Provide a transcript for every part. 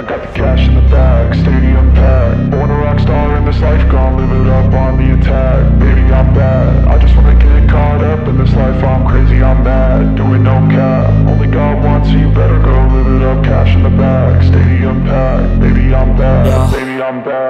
I got the cash in the bag, stadium packed. Born a rock star in this life, gon' live it up on the attack. Baby, I'm bad. I just wanna get caught up in this life. I'm crazy, I'm mad. Doing no cap. Only God wants you, better go live it up. Cash in the bag, stadium packed. Baby, I'm bad. Yeah. Baby, I'm bad.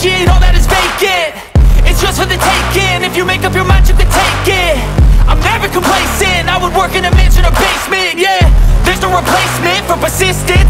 appreciate all that is vacant. It's just for the taking, if you make up your mind you can take it. I'm never complacent, I would work in a mansion or basement, yeah. There's no replacement for persistence,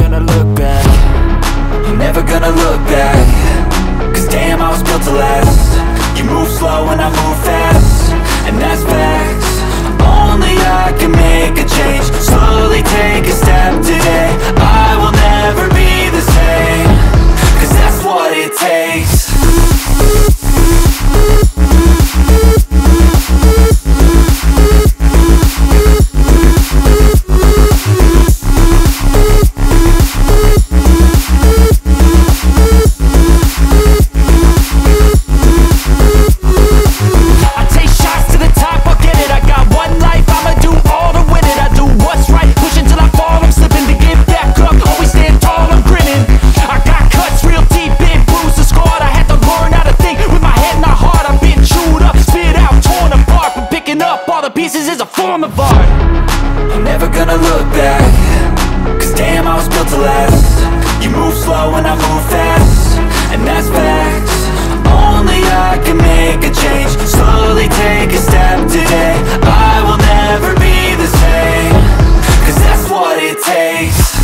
takes